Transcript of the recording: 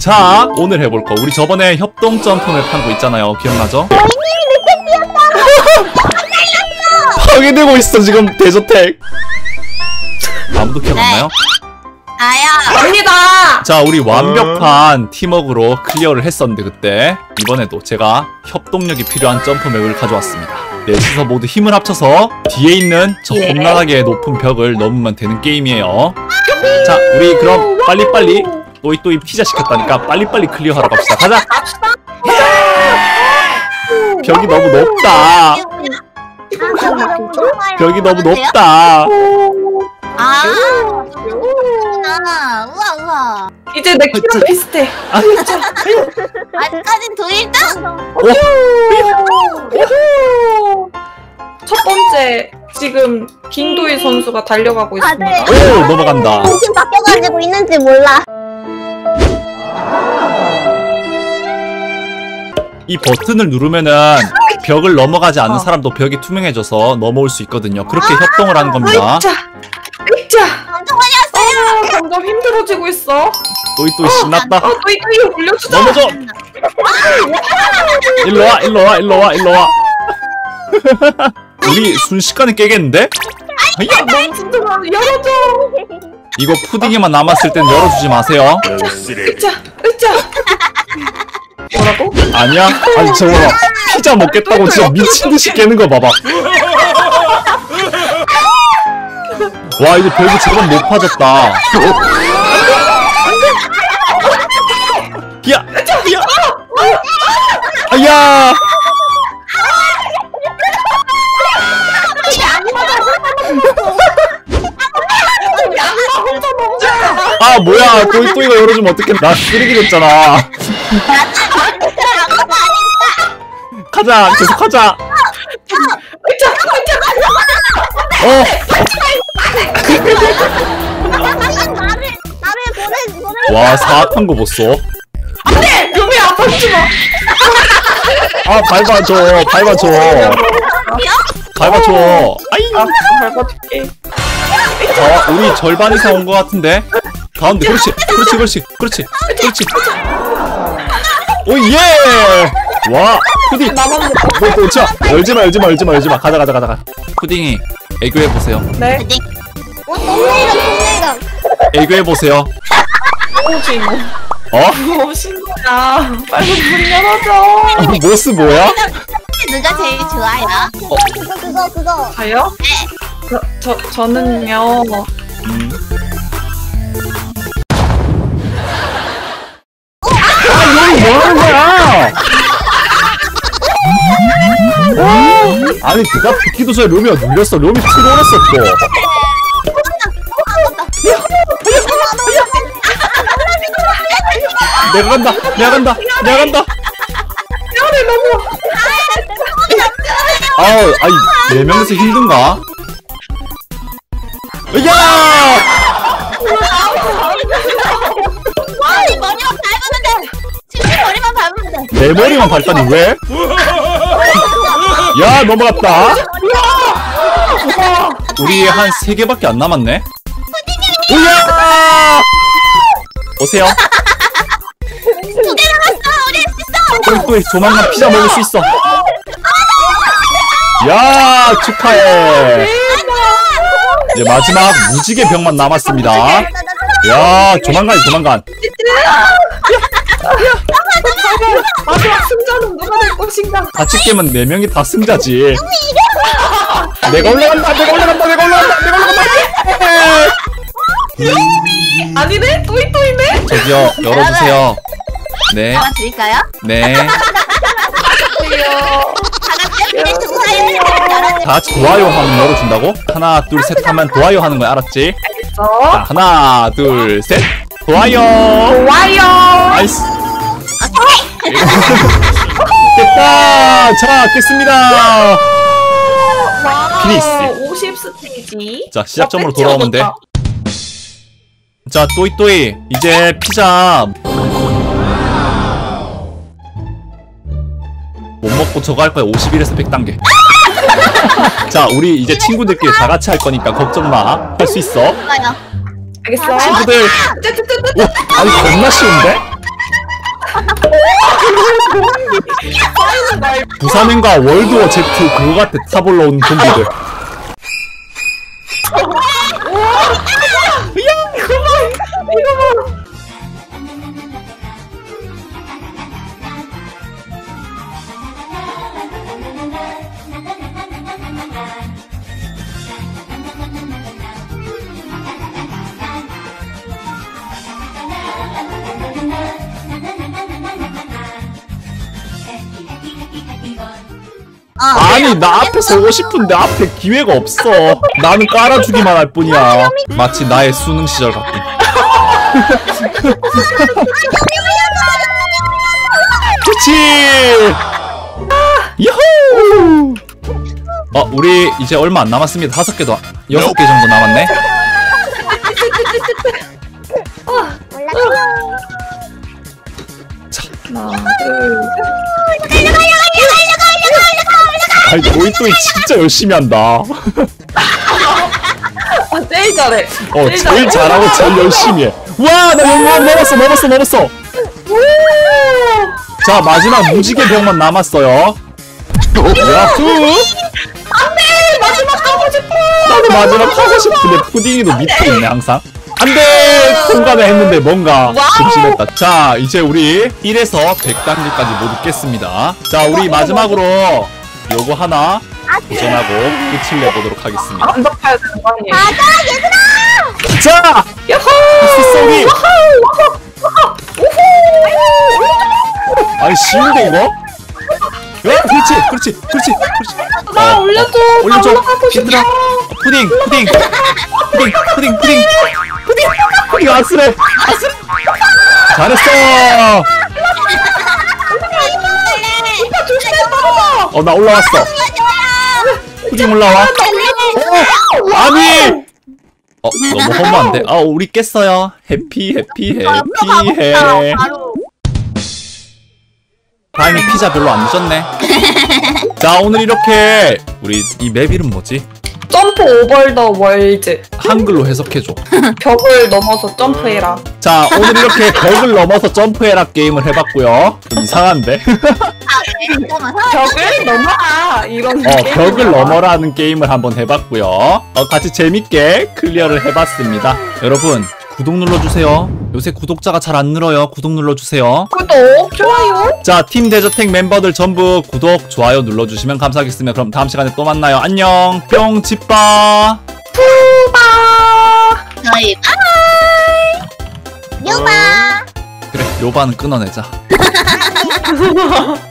자 오늘 해볼 거 우리 저번에 협동 점프맵 한거 있잖아요 기억나죠? 파괴되고 있어 지금 대저택 아무도 기억 안 나요? 아야. 갑니다. 자 우리 완벽한 팀워크로 클리어를 했었는데 그때 이번에도 제가 협동력이 필요한 점프맵을 가져왔습니다 넷이서 모두 힘을 합쳐서 뒤에 있는 저 예. 험난하게 높은 벽을 넘으면 되는 게임이에요 자 우리 그럼 빨리빨리 또이 또이 피자 시켰다니까 빨리빨리 클리어하러 갑시다 가자 벽이 너무 높다 벽이 너무 높다 아. 아, 우와 우와. 이제 내 키랑 비슷해. 아직까진 도일등. 첫 번째 지금 김도희 선수가 달려가고 아, 있습니다. 네. 오 넘어간다 정신 바뀌어가지고 있는지 몰라. 이 버튼을 누르면은 벽을 넘어가지 않는 사람도 벽이 투명해져서 넘어올 수 있거든요. 그렇게 협동을 하는 겁니다. 으쌰, 으쌰. 엄청 많이 왔어요. 아, 점점 힘들어지고 있어. 또이 또이 신났다. 어, 도희 도희 올려주자. 넘어져. 일로 와, 일로 와, 일로 와, 일로 와. 우리 순식간에 깨겠는데? 야, 너무 힘들어. 열어줘. 이거 푸딩에만 남았을 땐 열어주지 마세요. 으쌰, 으쌰. 뭐라고? 아니야? 아니 저거 봐. 피자 먹겠다고 진짜 미친 듯이 깨는 거 봐봐. 와 이거 벽이 저건 높아졌다. 야, 야, 아 야. 아 뭐야 또이 또이가 열어주면 어떡해 나 쓰레기 됐잖아 가자. 계속 하자. 어? 나를 나를 보내 보내. 와 사악한 거 봤어? 네, 묘미 아파지지 마. 아 밟아줘. 밟아줘. 밟아줘. 아이. 아, 밟아줄게. 어 우리 절반 이상 온 거 같은데? 가운데. 그렇지. 그렇지 그렇지. 그렇지. 그렇지. 오예 와 푸딩 나만 못. 너 열지마 열지마 열지마 열지마 가자 가자 가자 가자 푸딩이 애교해 보세요 네, 어, 동네가 동네가. 애교해 보세요 오지 뭐. 어뭐 신고야. 빨리 문 열어줘. 모스 뭐야 누가 제일 좋아요? 그거 그거 그거 그거. 저요? 저, 저, 저는요. 음. 아, 여기 뭐 하는 거야? 아니, 그가 비키도 전에 로미가 눌렸어. 로미 트롤했어, 또. 내가 간다, 내가 간다, 내가 간다. 미안해, 너무. 아우, 아이, 네 명이서 힘든가? 야! 머리 머리만 밟으면 돼. 지금 머리만 밟으면 돼. 내 머리만 밟다니, 왜? 야, 넘어갔다. 우리 한세 개밖에 안 남았네. 우야! 오세요. 두개 남았어. 우리 할수 있어. 또이 조만간 피자 먹을 수 있어. 야, 축하해. 이제 마지막 무지개 병만 남았습니다. 야, 조만간 조만간. 마지막 승자는 누가 될 것인가? 같이 깨면 네 명이 다 승자지. 내가 올라간다, 내가 올라간다, 내가 올라간다, 내가 올라간다. 아니네? 또이 또이네? 저기요, 열어주세요. 네, 하나 드릴까요? 네. 하나 좋아요. 열어드릴게요. 다 같이 좋아요 하면 열어준다고? 하나, 둘, 셋 하면 좋아요 하는 거야, 알았지? 자, 어? 하나, 둘, 셋. 좋아요. 와요. nice. 됐다. 자, 깼습니다. finish. 50 스테이지. 자, 시작점으로 어, 벤치 돌아오면 돼. 얻었다. 자, 또이또이. 이제 피자 못 먹고 저거 할 거야. 51에서 100단계. 자, 우리 이제 친구들끼리 다 같이 할 거니까 걱정 마. 할 수 있어. 알겠어. 친구들. 뜨뜨뜨뜨. 오, 아니 겁나 쉬운데? 부산행과 월드워 Z 그거 같아 타볼러 온 좀비들 아니 나 앞에 서고 싶은데 앞에 기회가 없어. 나는 깔아주기만 할 뿐이야. 마치 나의 수능 시절 같군 그치! 야호! 어 우리 이제 얼마 안 남았습니다. 다섯 개도 여섯 개 정도 남았네. 하나 둘 아니 조이또이 진짜 열심히 한다. 아, 제일 잘해. 어 제일 잘하고 제일 열심히 해 와나 영광 넘었어 넘었어 넘었어. 자 마지막 무지개 병만 남았어요. 야후 안돼! 마지막 하고 싶어! 나도 마지막 하고 싶은데 푸딩이도 밑에 있네 항상. 안돼! 통과는 했는데 뭔가 심심했다. 자 이제 우리 1에서 100단계까지 모두 깼습니다. 자 우리 마지막으로 요거 하나 도전하고 끝을 내보도록 하겠습니다 완벽해야 되는 거 아니에요 자 야호 했어 우리 아니 쉬운데 이거? 야 그렇지 그렇지 그렇지 그렇지 나 어, 올려줘 어, 올려줘. 얘들아. 푸딩 푸딩 푸딩 푸딩 푸딩 푸딩 푸딩 아슬해 아슬 잘했어 어 나 올라왔어. 푸딩 올라와? 어, 아니! 어 너무 허무한데? 아 우리 깼어요. happy happy happy해. 바로. 다행히 피자 별로 안 드셨네. 자 오늘 이렇게 우리 이 맵 이름 뭐지 jump over the wall. 한글로 해석해줘. 벽을 넘어서 점프해라. 자 오늘 이렇게 벽을 넘어서 점프해라 게임을 해봤고요. 좀 이상한데? 벽을 넘어라. 이런 어 게임이야. 벽을 넘어라는 게임을 한번 해봤고요. 어, 같이 재밌게 클리어를 해봤습니다. 여러분 구독 눌러주세요 요새 구독자가 잘 안 늘어요. 구독 눌러주세요. 구독 좋아요. 자 팀 대저택 멤버들 전부 구독 좋아요 눌러주시면 감사하겠습니다. 그럼 다음 시간에 또 만나요. 안녕. 뿅 집바. 푸바. 저희 바이. 유바. 그래 요반은 끊어내자